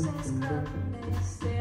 This is.